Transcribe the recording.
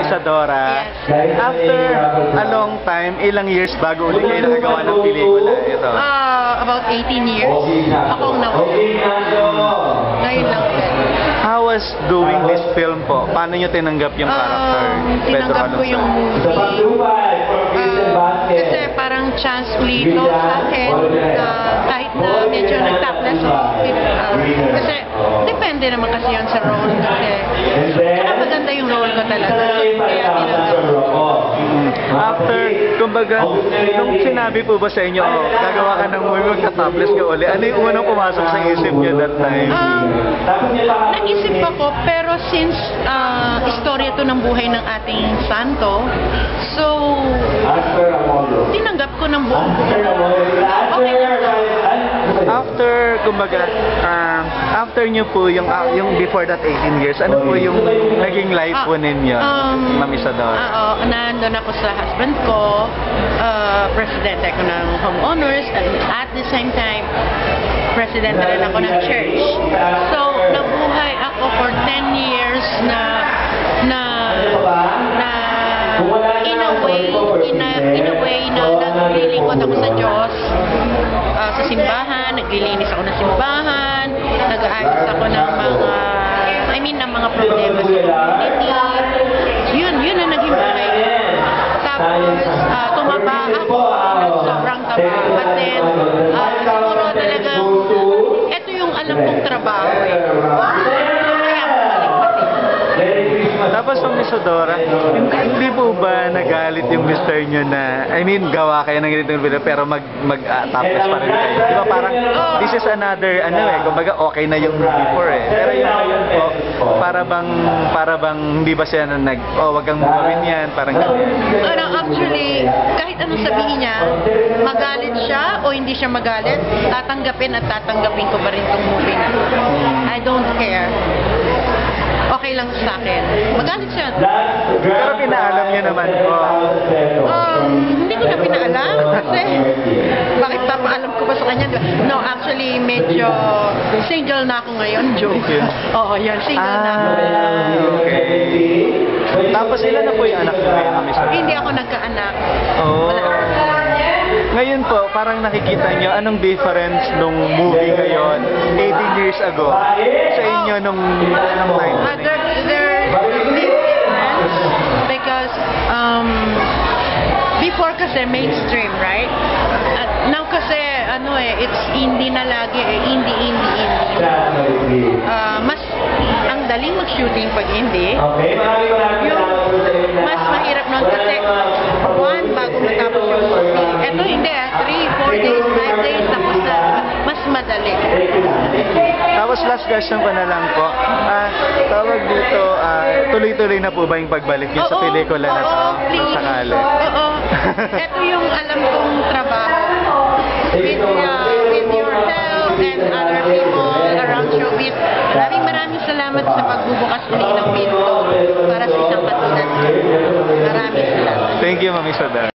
Isadora. Yes. After a long time, ilang years bago ulit kayo nakagawa ng pelikula? Ito. Ah, about 18 years. Ako ang nawala. Ngayon lang. How was doing this film po? Paano nyo tinanggap yung character? Um, Pedro tinanggap ko yung movie. Ah, kasi parang chance ulit to sa akin na kahit na medyo nag-topless ako. ah, kasi depende naman kasi yun sa role kasi. Maganda yung role ko talaga. Kaya tinanggap ko. After, kumbaga, nung sinabi po ba sa inyo, oh, gagawa ka ng movie, magka-topless ka uli, ano yung unang pumasok sa isip nyo that time? Um, naisip ako, pero since uh, istorya to ng buhay ng ating santo, so, tinanggap ko ng buong buo. Okay. After, kumbaga, ah, after nyo po yung, ah, yung before that 18 years, ano po yung naging life po ninyo, Um, Ma'am Isadora? Ah, oo, nandun ako sa husband ko, uh, president ako ng homeowners, and at the same time, president na rin ako ng church. So, nabuhay ako for 10 years na, na, na, in a way, in a, in a way na naglilingkod ako sa Diyos, ah, sa simbahan, naglilinis ako ng simbahan, nag-aayos ako ng mga, I mean, ng mga problema sa community. Yun, yun ang naging buhay ko. Tapos, ah, tumaba ako, sobrang taba. But then, ah, siguro talagang, ito yung alam kong trabaho eh. Kaya. Tapos Ma'am Isadora, hindi po ba nagalit yung mister nyo na, I mean, gawa kayo ng ganitong video, pero mag, mag topless pa rin kayo. Di ba parang, this is another, ano eh, kumbaga okay na yung before eh. Pero yung ngayon po, para bang, para bang, hindi ba siya na nag, oh, wag kang gawin yan, parang ganyan. Ano, actually, kahit anong sabihin niya, magalit siya o hindi siya magalit, tatanggapin at tatanggapin ko pa rin itong movie na. to. I don't care. Okay lang sa akin. Magalit siya. Pero pinaalam niya naman po. Um, hindi ko na pinaalam kasi bakit papaalam ko ba sa kanya? No, actually, medyo single na ako ngayon, joke. Oo, yun, single na ako. Ah, okay. Tapos ilan na po yung anak Isadora? Hindi ako nagkaanak. Oh. Wala. Ngayon po, parang nakikita nyo, anong difference nung movie ngayon, 18 years ago, sa inyo nung, nung time? Uh, there, there's a big difference because um, before kasi mainstream, right? At now kasi ano eh, it's indie na lagi eh, indie, indie, indie. Ah, mas ang daling mag-shooting pag indie. Yung mas mahirap nun kasi one bago matapos yung movie. Eto hindi ah, three, four days, five days tapos na. Mas madali. Tapos last question ko na lang po, ah, tawag dito, ah, tuloy-tuloy na po ba yung pagbalik nyo sa Oo, pelikula na to? oo, Kung please. sakali. Oo. Ito yung alam kong trabaho. With, uh, with yourself and other people around showbiz. Maraming maraming salamat sa pagbubukas uli ng pinto para sa isang katulad ko. Maraming salamat. Thank you, Ma'am Isadora.